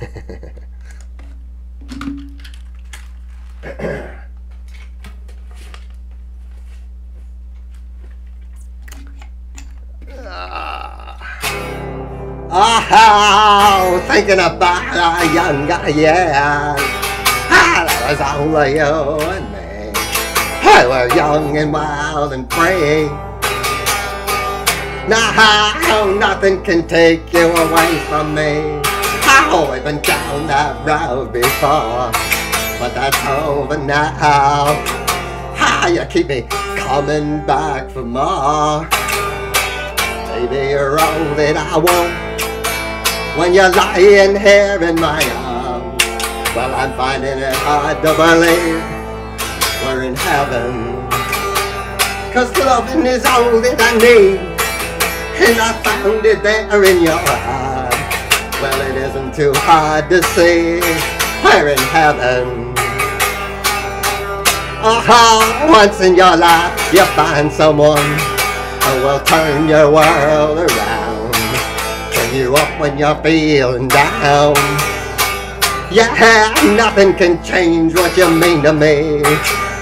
Oh, thinking about a younger years. Ah, that was only you and me. I were young and wild and free. Now nothing can take you away from me. I've been down that road before, but that's over now. How you keep me coming back for more. Baby, you're all that I want when you're lying here in my arms. Well, I'm finding it hard to believe we're in heaven. Cause loving is all that I need, and I found it there in your heart. Well, it isn't too hard to see we're in heaven. Oh, once in your life you find someone who will turn your world around you up when you're feeling down. Yeah, nothing can change what you mean to me.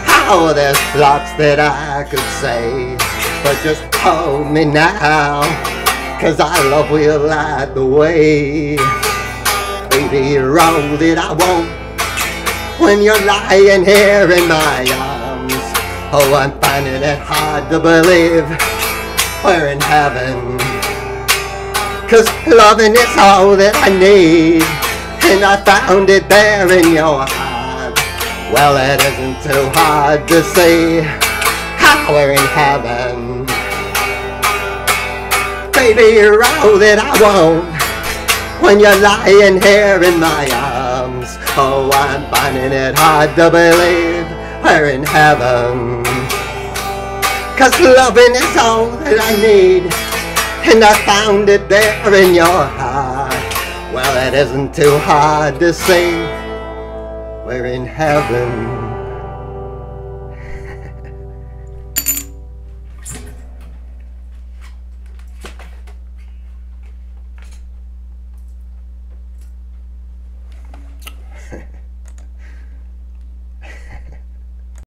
How there's lots that I could say, but just hold me now. Cause I love you light the way. Baby, you're all that I want when you're lying here in my arms. Oh, I'm finding it hard to believe we're in heaven. Cause loving is all that I need And I found it there in your heart Well, it isn't too hard to see How we're in heaven Baby, you're all that I want When you're lying here in my arms Oh, I'm finding it hard to believe We're in heaven Cause loving is all that I need and I found it there in your heart. Well, it isn't too hard to say we're in heaven.